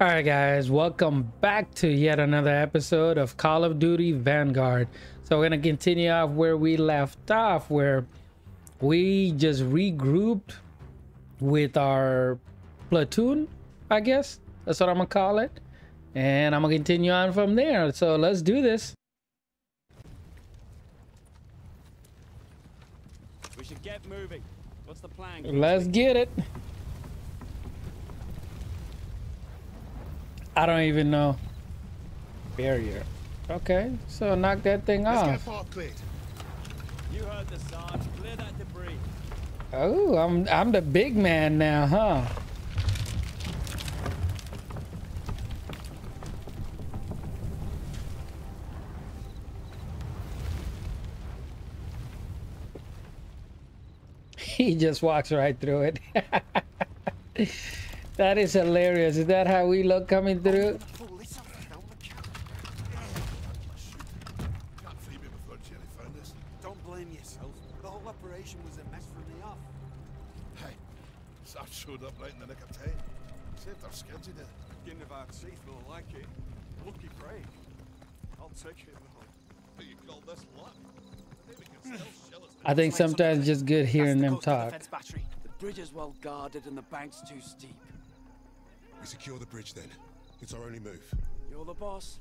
Alright guys, welcome back to yet another episode of Call of Duty Vanguard. So we're going to continue off where we left off, where we just regrouped with our platoon, I guess. That's what I'm going to call it. And I'm going to continue on from there. So let's do this. We should get moving. What's the plan? Let's get it. I don't even know. Barrier. Okay, so knock that thing Let's off. get part cleared. You heard the Sarge. Clear that debris. Oh, I'm I'm the big man now, huh? He just walks right through it. that is hilarious. Is that how we look coming through? Can't free me before Jerry found us. Don't blame yourself. The whole operation was a mess from the off. Hey, Sarge showed up right in the nick of time. Saved our skins, he did. Getting of our teeth will like it. Lucky break. I'll take it though. But you call this luck? Maybe we can still shell us. I think sometimes it's just good hearing them That's the coast talk. The bridge is well guarded and the bank's too steep. We secure the bridge then. It's our only move. You're the boss.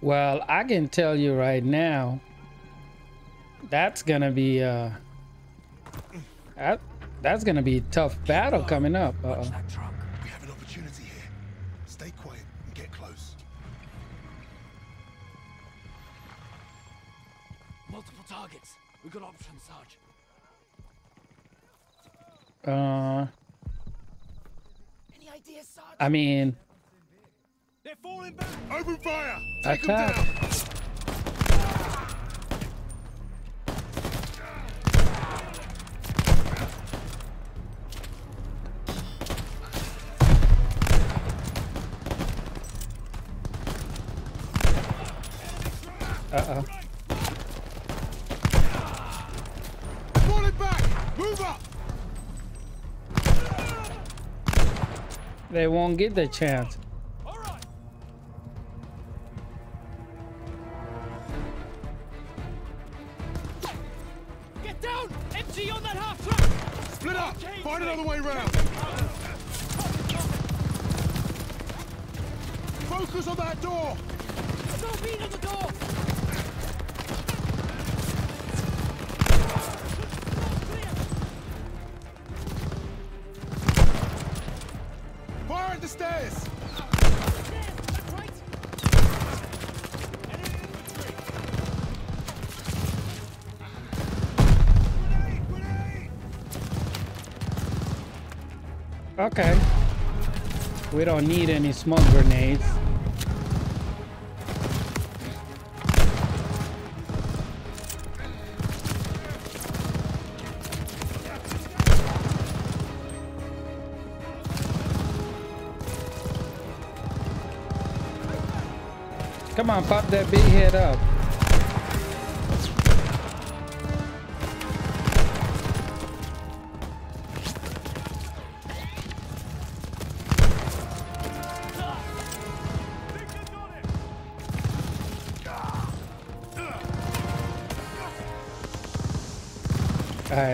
Well, I can tell you right now, that's gonna be uh, that that's gonna be a tough battle coming up. Uh Watch -oh. We have an opportunity here. Stay quiet and get close. Multiple targets. We got options, Uh, Any ideas, Sarge? I mean, They're falling back. Open fire! Take them attack. down! Uh They won't get the chance. All right. Get down. MG on that half track. Split up! Find another way round! Focus on that door! No beat on the door. Okay. We don't need any smoke grenades. Come on, pop that big head up.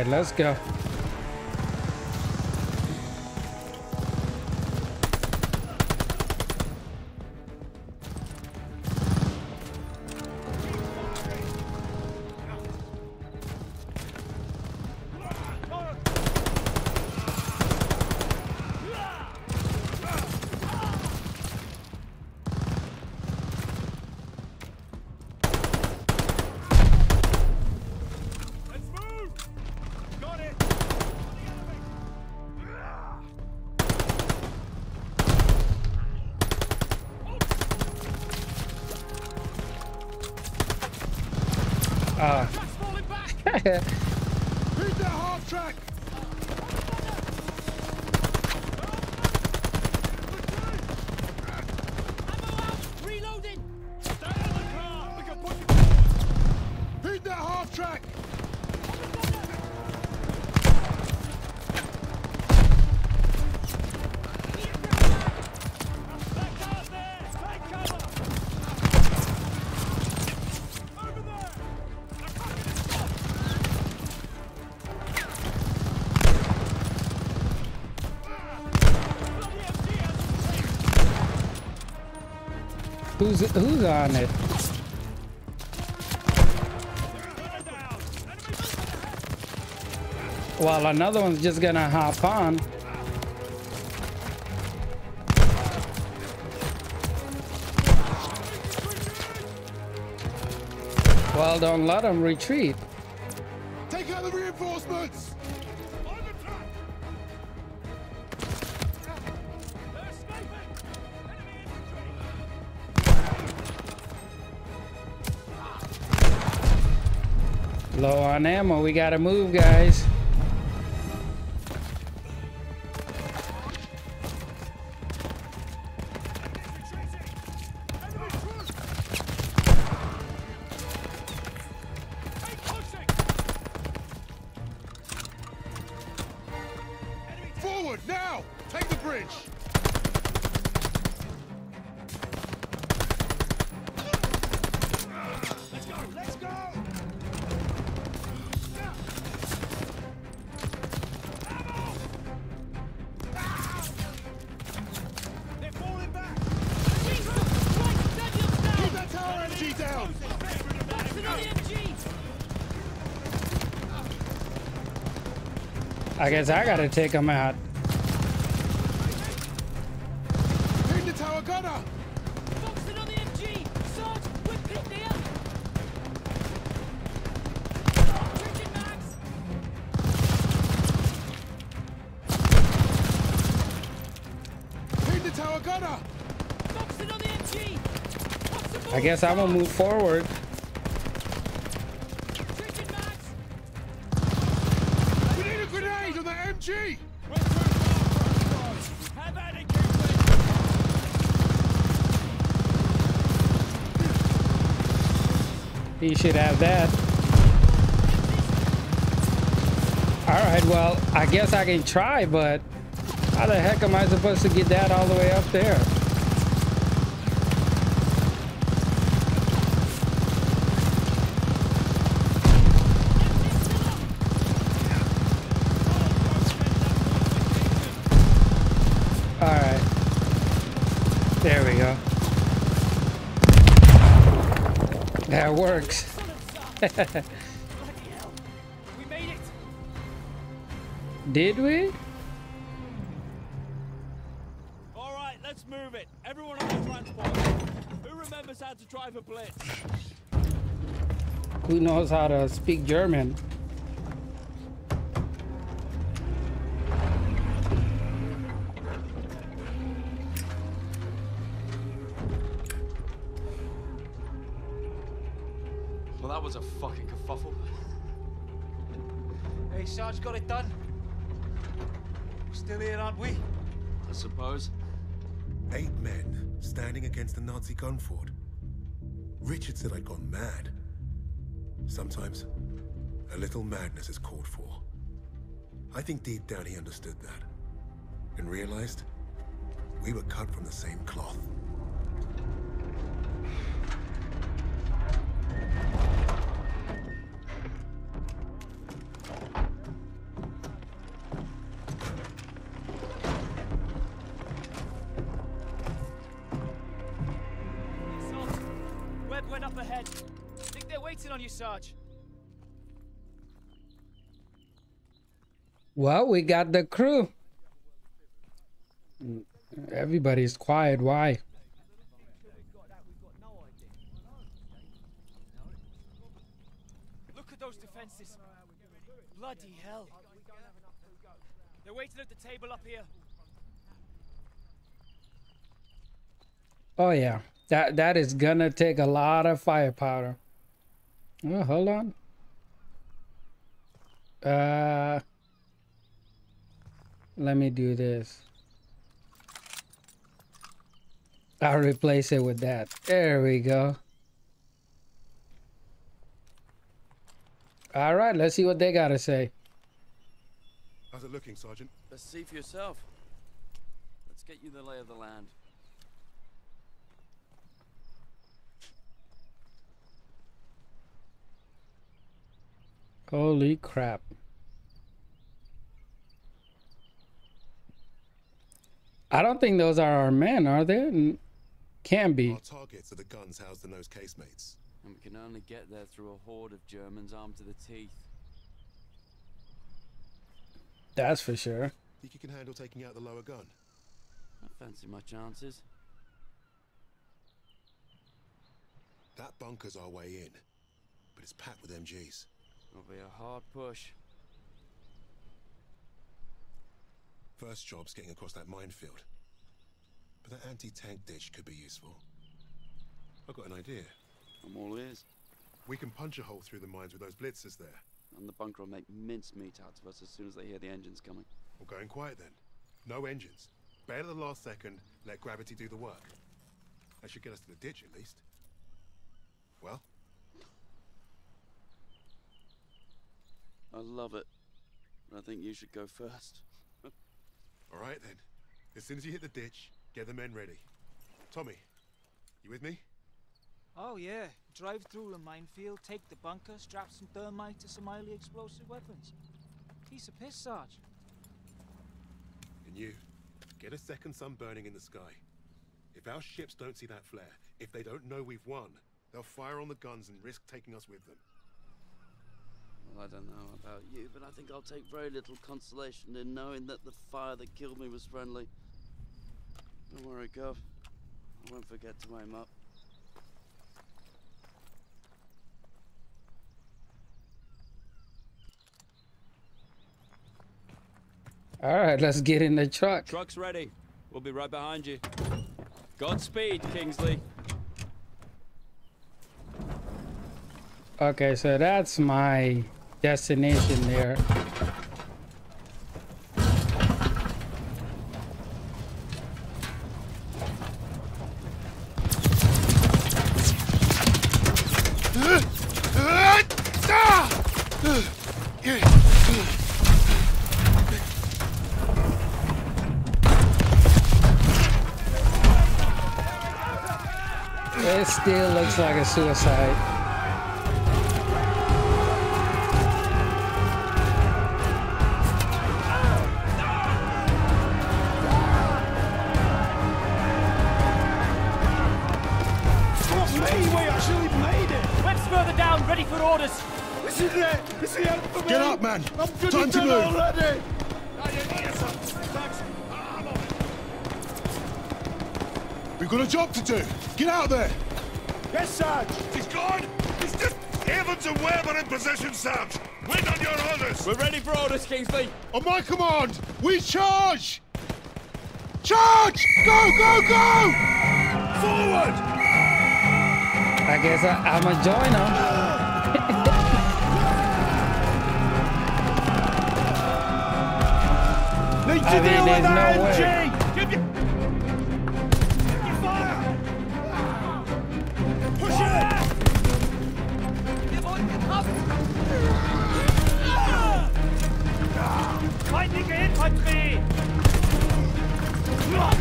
Let's go. Who's who's on it? While another one's just gonna hop on. Well, don't let them retreat. Take out the reinforcements! On ammo. We gotta move, guys. Guess I gotta take them out. Pin the tower gunner! Pin the tower gunner! I guess I'm gonna move forward. He should have that. Alright, well, I guess I can try, but how the heck am I supposed to get that all the way up there? Works. We made it! Did we? All right, let's move it. Everyone on the transport. Who remembers how to drive a blitz? Who knows how to speak German? Well, that was a fucking kerfuffle. Hey, Sarge got it done. We're still here, aren't we? I suppose. Eight men standing against a Nazi gun fort. Richard said I'd gone mad. Sometimes, a little madness is called for. I think deep down he understood that. And realized we were cut from the same cloth. Well, we got the crew. Everybody's quiet. Why? Look at those defenses. Bloody hell. They're waiting at the table up here. Oh yeah, that that is gonna take a lot of firepower. Oh, hold on. Uh, let me do this. I'll replace it with that. There we go. All right, let's see what they gotta say. How's it looking, Sergeant? Let's see for yourself. Let's get you the lay of the land. Holy crap. I don't think those are our men, are they? N- Can be. Our targets are the guns housed in those casemates. And we can only get there through a horde of Germans armed to the teeth. That's for sure. Think you can handle taking out the lower gun? I fancy my chances. That bunker's our way in, but it's packed with MGs. It'll be a hard push. First job's getting across that minefield. But that anti-tank ditch could be useful. I've got an idea. I'm all ears. We can punch a hole through the mines with those blitzers there. And the bunker will make mincemeat out of us as soon as they hear the engines coming. We're going quiet then. No engines. Bail at the last second, let gravity do the work. That should get us to the ditch at least. Well, I love it. But I think you should go first. All right then. As soon as you hit the ditch, get the men ready. Tommy, you with me? Oh yeah, drive through the minefield, take the bunker, strap some thermite to some highly explosive weapons. Piece of piss, Sarge. And you, get a second sun burning in the sky. If our ships don't see that flare, if they don't know we've won, they'll fire on the guns and risk taking us with them. Well, I don't know about you, but I think I'll take very little consolation in knowing that the fire that killed me was friendly. Don't worry, Gov. I won't forget to aim up. All right, let's get in the truck. Truck's ready. We'll be right behind you. Godspeed, Kingsley. Okay, so that's my destination there. It still looks like a suicide. Man! I'm good Time to move! already! We've got a job to do! Get out there! Yes, Sarge! He's gone! It's just Evans and Webb are in position, Sarge! Wait on your orders! We're ready for orders, Kingsley. On my command, we charge! Charge! Go, go, go! Forward! I guess I, I'm a joiner. Need to I mean, deal with there's no that way. MG! Give your... Give your fire! Push it! Feindliche Infanterie! Ah!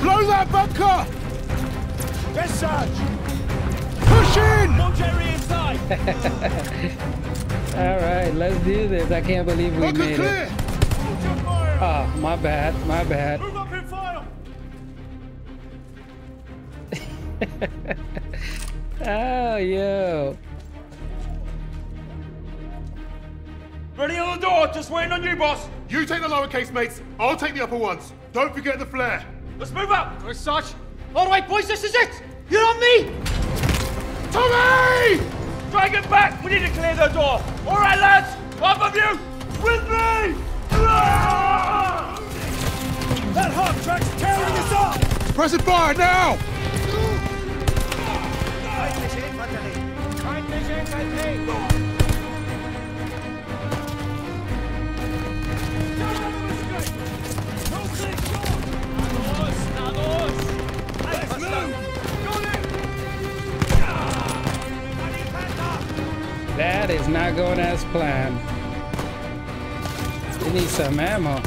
Blow that bunker! Yes, Sarge! Push in! More Jerry inside! All right, let's do this. I can't believe we Bunker made it. clear! Hold your! Oh, my bad, my bad. Move up in fire! Oh, yo. Ready on the door! Just waiting on you, boss! You take the lower casemates, I'll take the upper ones. Don't forget the flare. Let's move up! Where's Sarge? All right, boys, this is it! You're on me! Tommy! Drag it back! We need to clear the door! All right, lads! Up of you! With me! That hot track's tearing us up! Press it fire now! That is not going as planned. We need some ammo.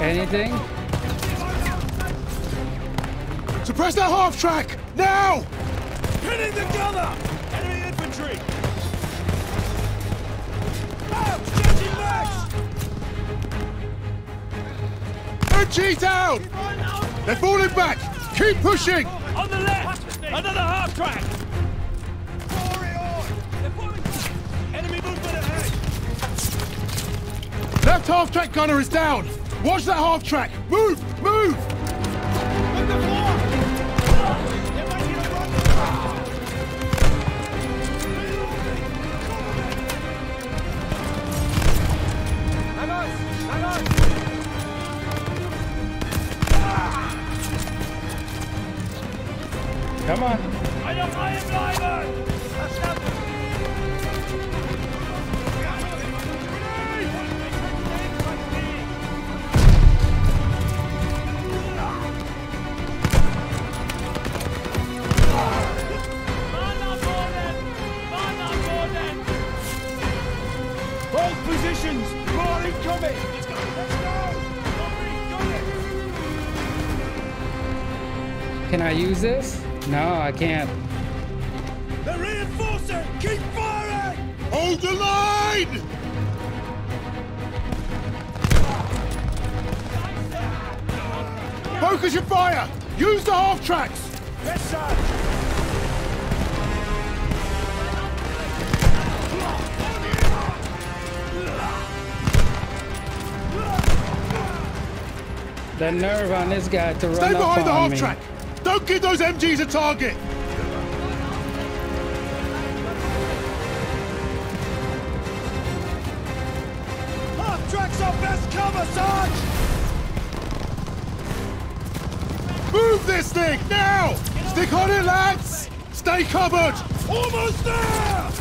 Anything? Suppress that half track! Now! Hitting the gunner! Enemy infantry! Out! Changing backs! MG down! They're falling back! Keep pushing! On the left! Another half track! Left half track gunner is down! Watch that half track! Move! Move! Use this? No, I can't. it! They're! Keep firing! Hold the line! Focus your fire! Use the half tracks! Yes, sir! The nerve on this guy to run Stay up behind the on half me. track! Don't give those MGs a target! Half track's our best cover, Sarge! Move this thing, now! Stick on it, lads! Stay covered! Almost there!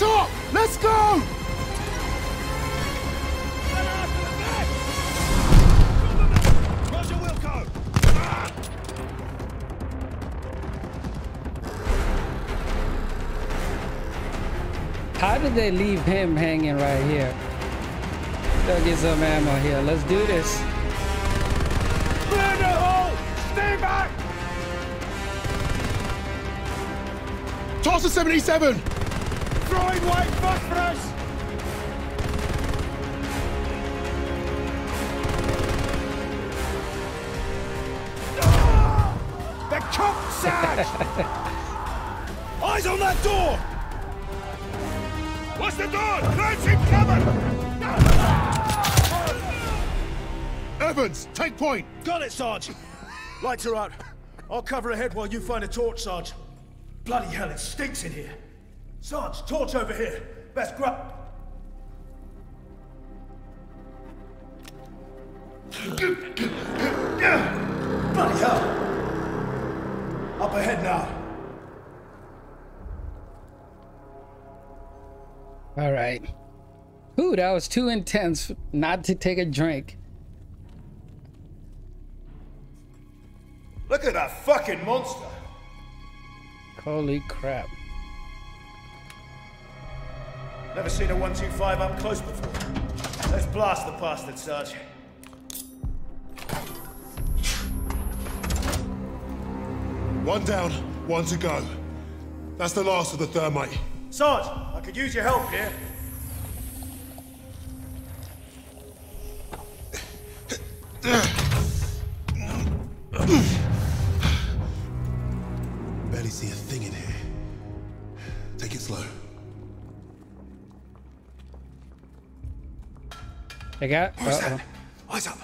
Top! Let's go! How did they leave him hanging right here? Go get some ammo here. Let's do this. Clear the hole! Stay back! Toss a 77! Throwing white phosphorus! The cop sack! Eyes on that door! What's the door? Crouching cover! Evans, take point! Got it, Sarge. Lights are out. I'll cover ahead while you find a torch, Sarge. Bloody hell, it stinks in here. Sarge, torch over here. Best grab. Bloody hell. Up ahead now. All right. Ooh, that was too intense not to take a drink. Look at that fucking monster. Holy crap. Never seen a 125 up close before. Let's blast the bastard, Sarge. One down, one to go. That's the last of the thermite. Sarge, I could use your help here. I got. What's uh -oh. What's up?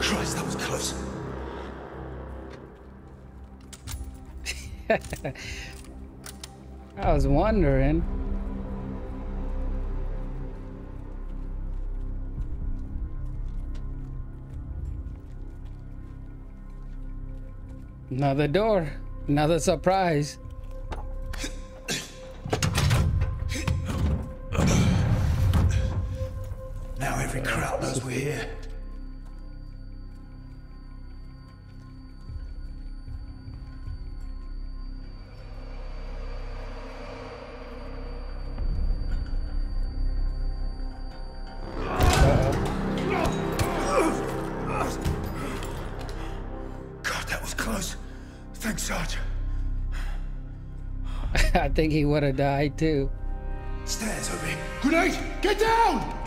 Christ, that was close. I was wondering. Another door. Another surprise. Every crowd knows we're here. God, that was close. Thanks, Sarge. I think he would have died too. Stairs, Obi. Grenade! Get down!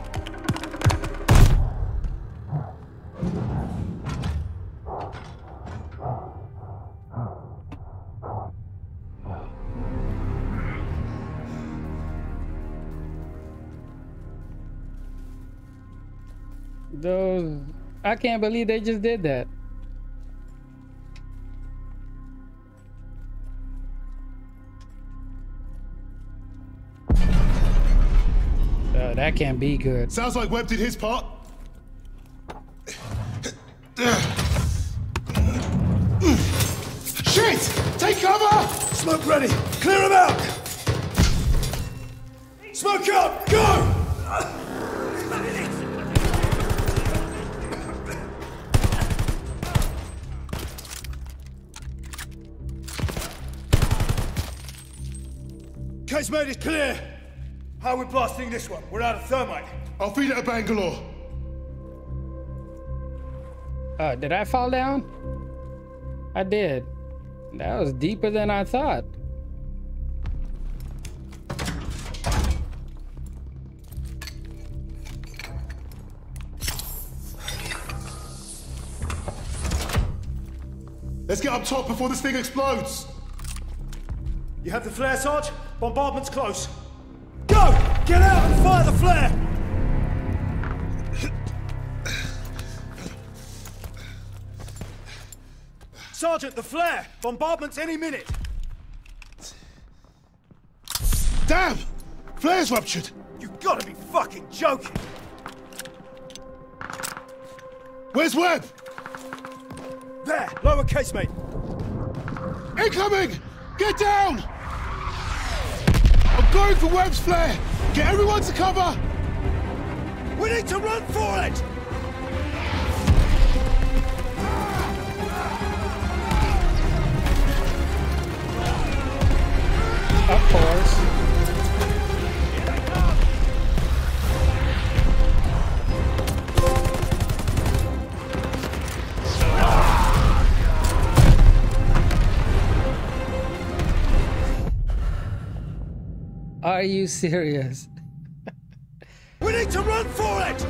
Can't believe they just did that. Uh, that can't be good. Sounds like Webb did his part. Shit! Take cover! Smoke ready. Clear them out. Smoke out. Go! Casemate is clear. How are we blasting this one? We're out of thermite. I'll feed it to Bangalore. Uh, did I fall down? I did. That was deeper than I thought. Let's get up top before this thing explodes. You have the flare, Sarge? Bombardment's close. Go! Get out and fire the flare! Sergeant, the flare! Bombardment's any minute! Damn! Flare's ruptured. You gotta be fucking joking! Where's Webb? There! Lower casemate! Incoming! Get down! Going for Webb's flare! Get everyone to cover! We need to run for it! Of course. Are you serious? We need to run for it!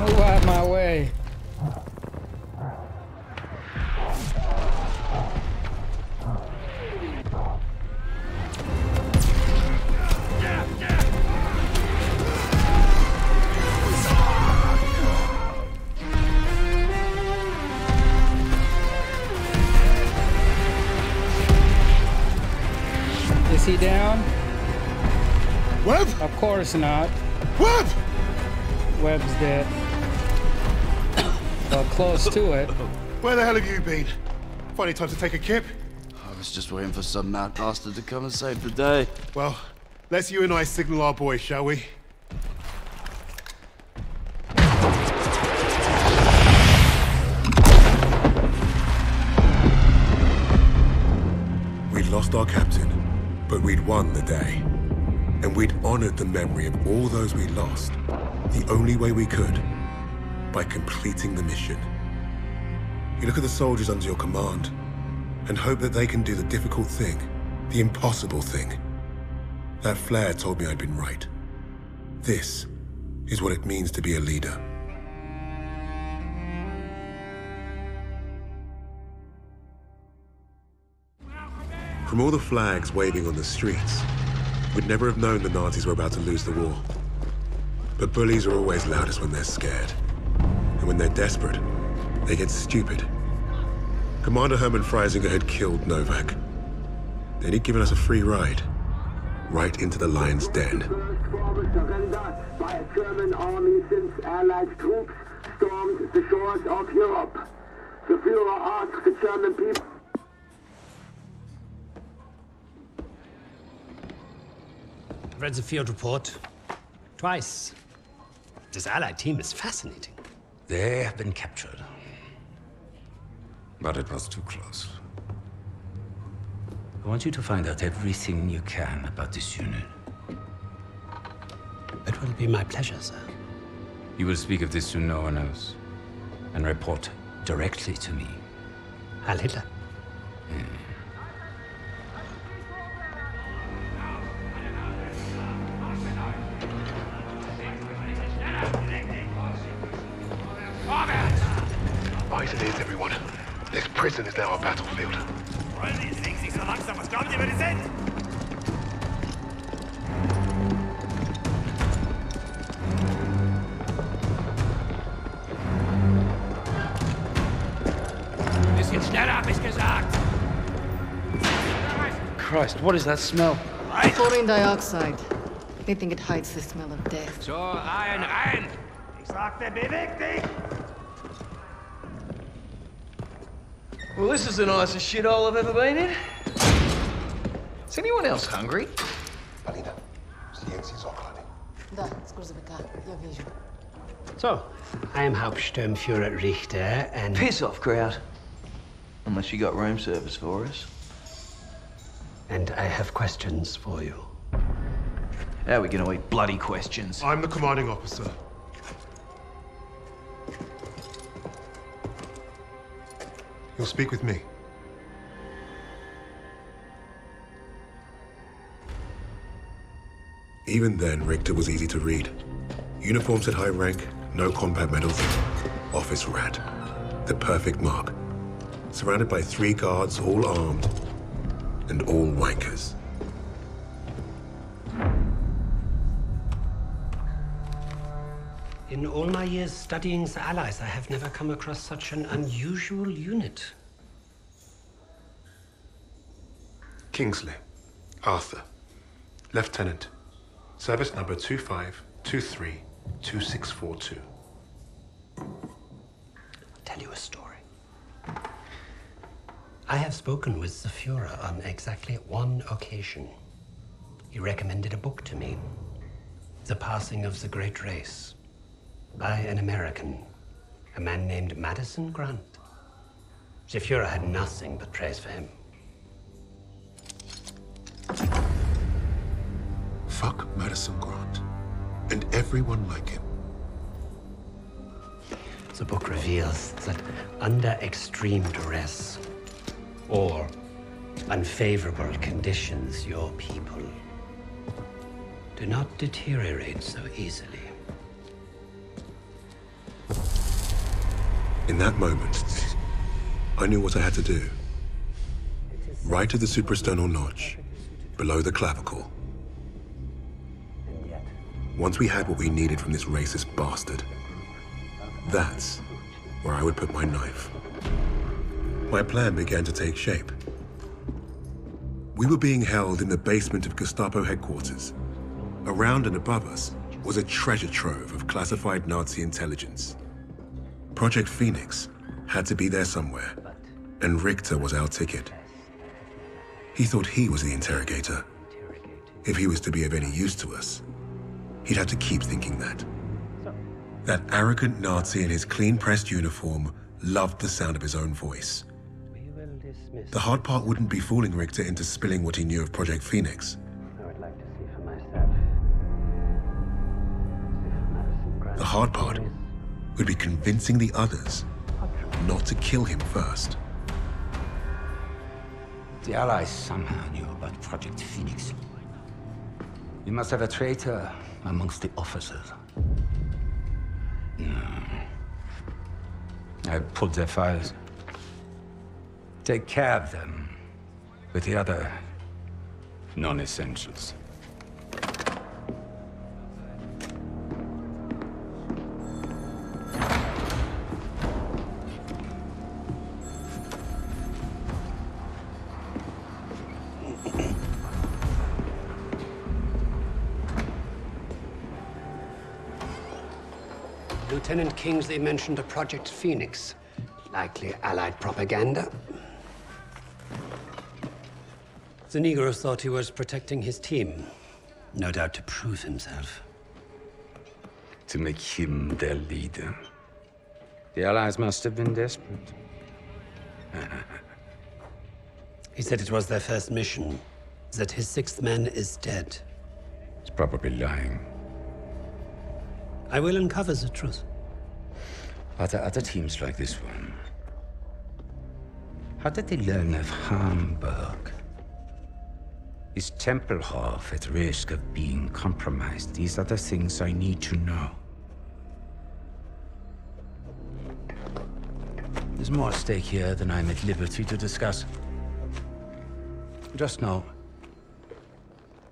Move out my way. Course not. Webb! Webb's dead. well, close to it. Where the hell have you been? Funny time to take a kip. I was just waiting for some mad bastard to come and save the day. Well, let's you and I signal our boys, shall we? We'd lost our captain, but we'd won the day. And we'd honored the memory of all those we lost, the only way we could, by completing the mission. You look at the soldiers under your command, and hope that they can do the difficult thing, the impossible thing. That flare told me I'd been right. This is what it means to be a leader. From all the flags waving on the streets, we'd never have known the Nazis were about to lose the war. But bullies are always loudest when they're scared. And when they're desperate, they get stupid. Commander Hermann Freisinger had killed Novak. Then he'd given us a free ride. Right into the lion's den. by German army since Allied troops stormed the shores of Europe. The Führer asked the German people. Read the field report. Twice. This Allied team is fascinating. They have been captured. But it was too close. I want you to find out everything you can about this unit. It will be my pleasure, sir. You will speak of this to no one else. And report directly to me. Heil Hitler. Right This prison is now a battlefield. Wollen die Ding sich so langsam? Was glauben Sie, wer die sind? Bisschen schneller, hab ich gesagt. Christ, what is that smell? Chlorine dioxide. They think it hides the smell of death. So, rein, rein. Ich sagte, beweg dich! Well, this is the nicest shithole I've ever been in. Is anyone else hungry? Alina, zdjęcie z okna. Da, z gruzowika. Ja wierzę. So, I am Hauptsturmführer Richter, and Piss off, crowd. Unless you got room service for us. and I have questions for you. How are we gonna eat bloody questions? I'm the commanding officer. You'll speak with me. Even then, Richter was easy to read. Uniform said high rank, no combat medals, office rat. The perfect mark. Surrounded by three guards, all armed, and all wankers. All my years studying the Allies, I have never come across such an unusual unit. Kingsley. Arthur. Lieutenant. Service number 25232642. I'll tell you a story. I have spoken with the Fuhrer on exactly one occasion. He recommended a book to me The Passing of the Great Race by an American, a man named Madison Grant. The had nothing but praise for him. Fuck Madison Grant. And everyone like him. The book reveals that under extreme duress or unfavorable conditions, your people do not deteriorate so easily. In that moment, I knew what I had to do. Right at the suprasternal notch, below the clavicle. Once we had what we needed from this racist bastard, that's where I would put my knife. My plan began to take shape. We were being held in the basement of Gestapo headquarters. Around and above us was a treasure trove of classified Nazi intelligence. Project Phoenix had to be there somewhere, and Richter was our ticket. He thought he was the interrogator. If he was to be of any use to us, he'd have to keep thinking that. That arrogant Nazi in his clean-pressed uniform loved the sound of his own voice. We will dismiss. The hard part wouldn't be fooling Richter into spilling what he knew of Project Phoenix. I would like to see for myself. If Madison Grant The hard part would be convincing the others not to kill him first. The Allies somehow knew about Project Phoenix. You must have a traitor amongst the officers. No. I pulled their files. Take care of them with the other non-essentials. Lieutenant Kingsley mentioned a Project Phoenix. Likely Allied propaganda. The Negro thought he was protecting his team. No doubt to prove himself. To make him their leader. The Allies must have been desperate. He said it was their first mission, that his sixth man is dead. He's probably lying. I will uncover the truth. Are there other teams like this one? How did they learn of Hamburg? Is Tempelhof at risk of being compromised? These are the things I need to know. There's more at stake here than I'm at liberty to discuss. Just know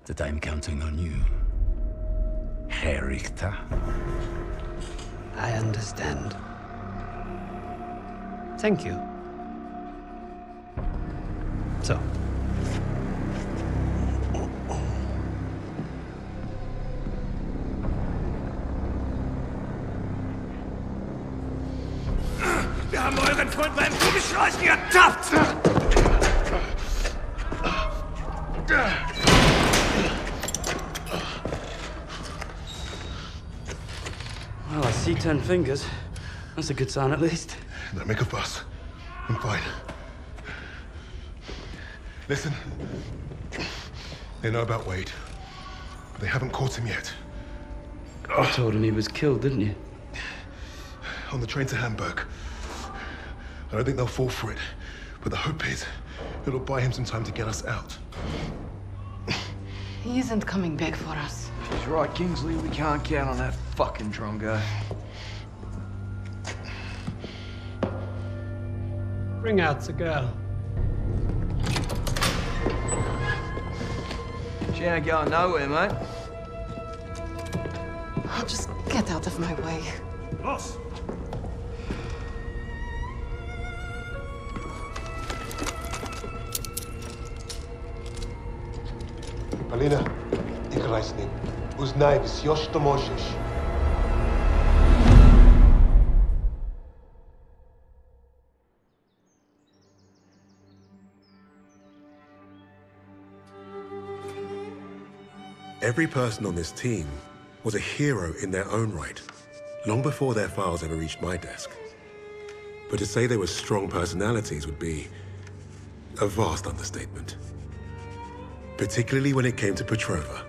that I'm counting on you, Herr Richter. I understand. Thank you. So. Wir haben euren Freund beim Kugelschleichen ertappt! Well, I see ten fingers. That's a good sign, at least. Don't make a fuss. I'm fine. Listen. They know about Wade. But they haven't caught him yet. You told him he was killed, didn't you? On the train to Hamburg. I don't think they'll fall for it. But the hope is it'll buy him some time to get us out. He isn't coming back for us. She's right, Kingsley. We can't count on that fucking Drongo. Bring out the girl. She ain't going nowhere, mate. Oh, just get out of my way. Los! Alina, играй с ним. Узнай все, что можешь. Every person on this team was a hero in their own right, long before their files ever reached my desk. But to say they were strong personalities would be a vast understatement. Particularly when it came to Petrova.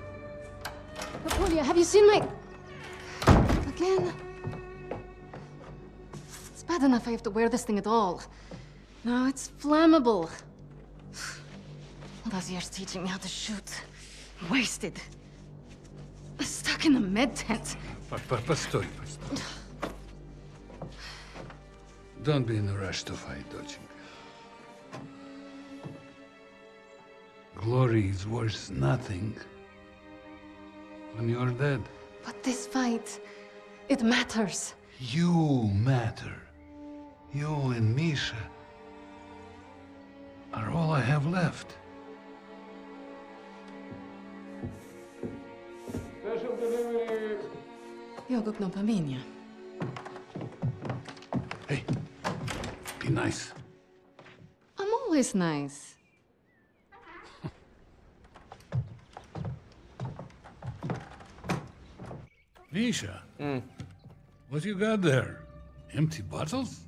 Apulia, have you seen my... Again? It's bad enough I have to wear this thing at all. Now it's flammable. All those years teaching me how to shoot. Wasted Stuck in a med tent. Постой, постой. Don't be in a rush to fight, доченька. Glory is worth nothing when you're dead. But this fight, it matters. You matter. You and Misha are all I have left. Jogok no pamięcia. Be nice. I'm always nice. Misha, hmm. what you got there? Empty bottles?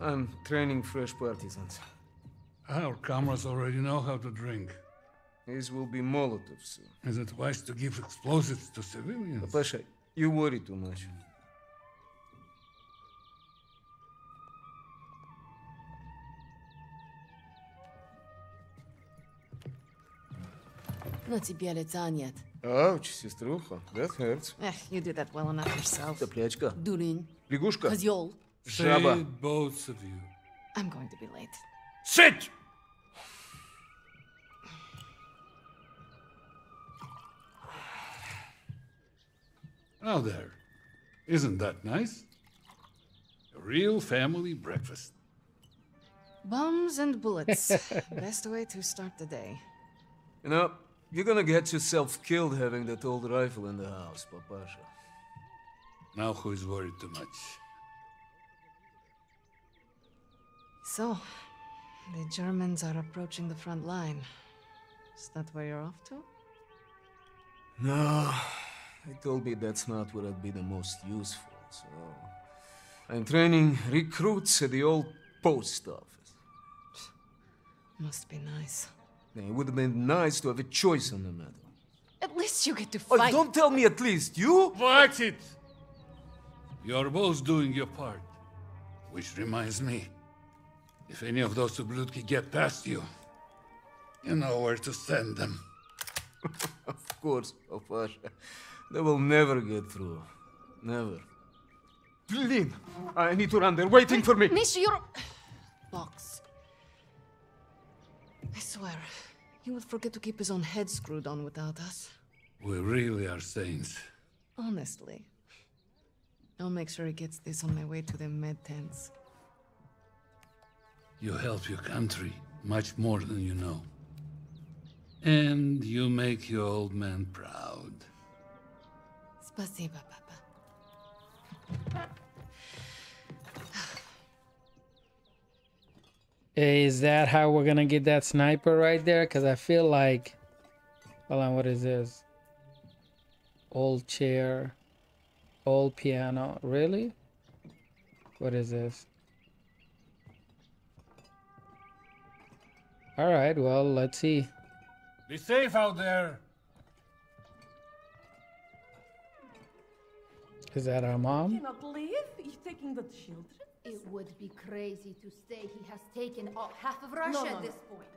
I'm training fresh partisans. Our comrades already know how to drink. These will be Molotovs soon. Is it wise to give explosives to civilians? Papasha, you worry too much. На тебе лица нет. Ouch, сеструха, that hurts. Эх, you did that well enough yourself. Цыплячка. Дурень. Лягушка. Козёл. Жаба. Both of you. I'm going to be late. Sit! Now there, isn't that nice? A real family breakfast. Bums and bullets. Best way to start the day. You know, you're gonna get yourself killed having that old rifle in the house, Papasha. Now who's worried too much? So, the Germans are approaching the front line. Is that where you're off to? No, they told me that's not where I'd be the most useful, so. I'm training recruits at the old post office. Must be nice. It would have been nice to have a choice on the matter. At least you get to Oh, fight. don't tell me at least, you? That's it! You're both doing your part. Which reminds me, if any of those Sublutki get past you, you know where to send them. of course, Opasha. They will never get through. Never. Lynn, I need to run. They're waiting for me. Miss, you're... Box. I swear, he would forget to keep his own head screwed on without us. We really are saints. Honestly. I'll make sure he gets this on my way to the med tents. You help your country much more than you know. And you make your old man proud. Spasiba, Papa. Is that how we're gonna get that sniper right there? Because I feel like. Hold on, what is this? Old chair. Old piano. Really? What is this? Alright, well, let's see. Be safe out there. Is that our mom? cannot leave. You're taking the children. It would be crazy to stay. He has taken all, half of Russia No, no, at this no. point.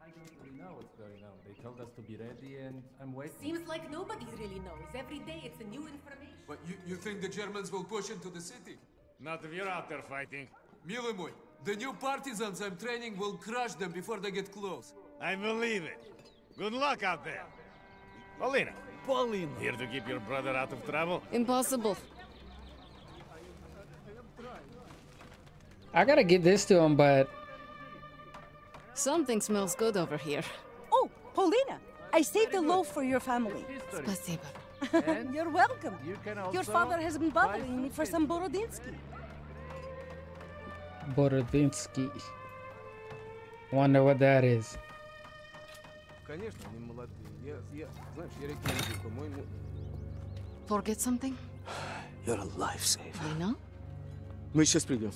I don't really know what's going on. They told us to be ready and I'm waiting. Seems like nobody really knows. Every day it's a new information. But you, you think the Germans will push into the city? Not if you're out there fighting. Mile mój, the new partisans I'm training will crush them before they get close. I believe it. Good luck out there. Polina. Polina. Here to keep your brother out of trouble? Impossible. I gotta give this to him, but Something smells good over here. Oh, Polina, I saved a loaf for your family. Spasiba. You're welcome. You Your father has been bothering me for some Borodinsky. Borodinsky. Wonder what that is. Конечно, они молодые. Я, я, знаешь, я рекомендую, по-моему... Forget something? You're a lifesaver. I know. Мы сейчас придем.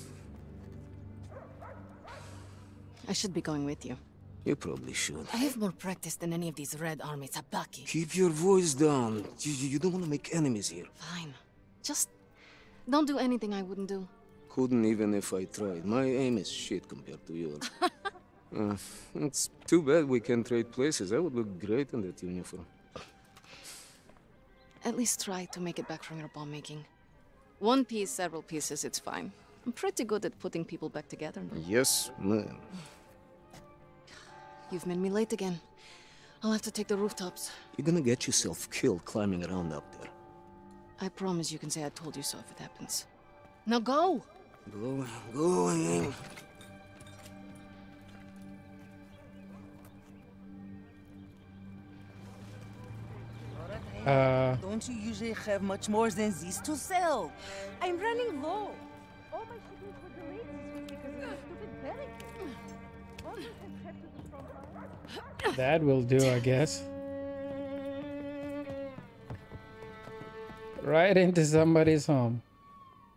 I should be going with you. You probably should. I have more practice than any of these Red Army Sabaki. Keep your voice down. You, you you don't want to make enemies here. Fine. Just don't do anything I wouldn't do. Couldn't even if I tried. My aim is shit compared to yours. uh, it's too bad we can't trade places. I would look great in that uniform. At least try to make it back from your bomb making. One piece, several pieces, it's fine. I'm pretty good at putting people back together. but Yes, ma'am. You've made me late again. I'll have to take the rooftops. You're gonna get yourself killed climbing around up there. I promise you can say I told you so if it happens. Now go! Go, going. Uh, Don't you usually have much more than this to sell? I'm running low. All my shipments were delayed this week because of the stupid barricade. Orders have kept to the front line. that will do, I guess. Right into somebody's home.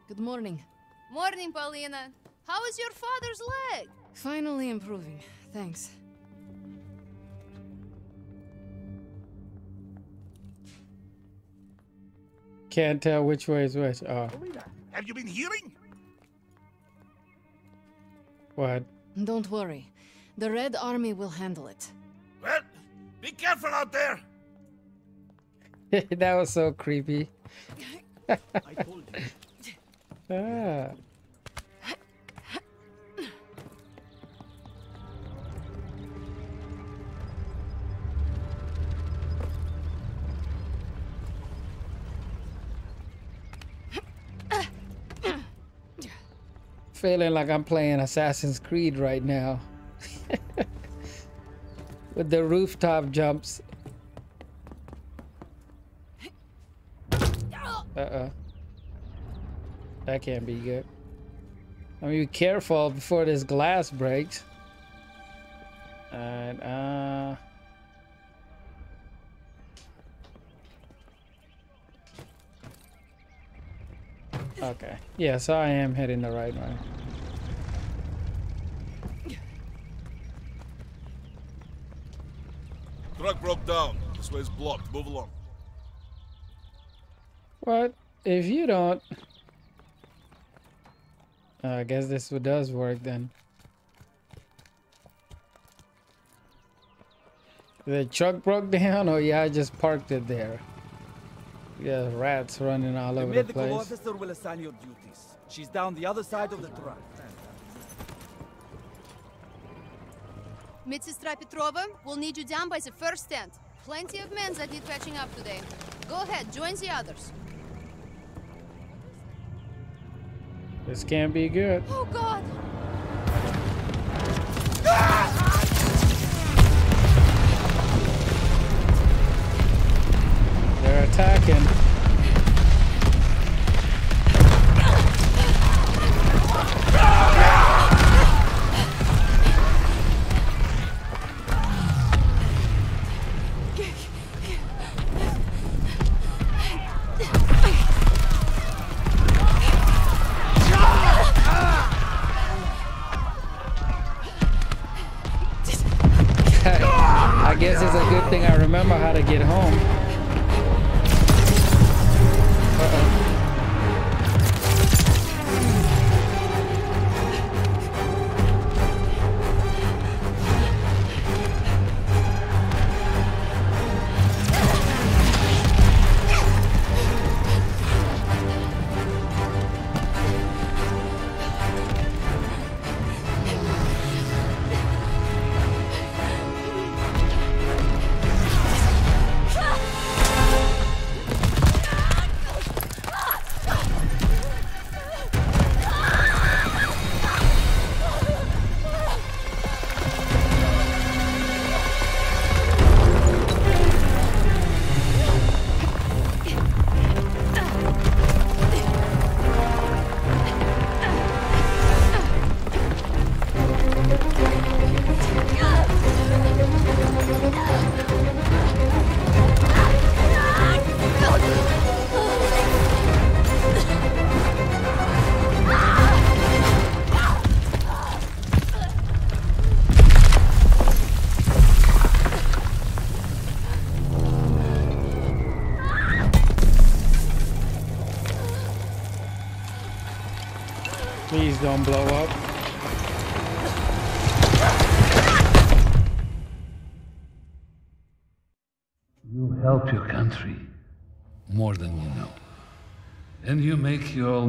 Good morning. Morning, Polina. How is your father's leg? Finally improving. Thanks. Can't tell which way is which. Oh, Have you been hearing? what? Don't worry. The Red Army will handle it. Well, be careful out there. that was so creepy. I told you. Ah. Feeling like I'm playing Assassin's Creed right now. With the rooftop jumps. Uh-oh. That can't be good. I mean, be careful before this glass breaks. And, uh... Okay. Yeah, so I am heading the right way. Truck broke down. This way is blocked. Move along. What? If you don't... Uh, I guess this does work then. The truck broke down or yeah, I just parked it there. Yeah, rats running all The over the place medical officer will assign your duties. She's down the other side of the truck. Medsestra Petrova, we'll need you down by the first tent. Plenty of men that need patching up today. Go ahead, join the others. This can't be good. Oh god! They're attacking. Don't blow up. You help your country more than you know. And you make your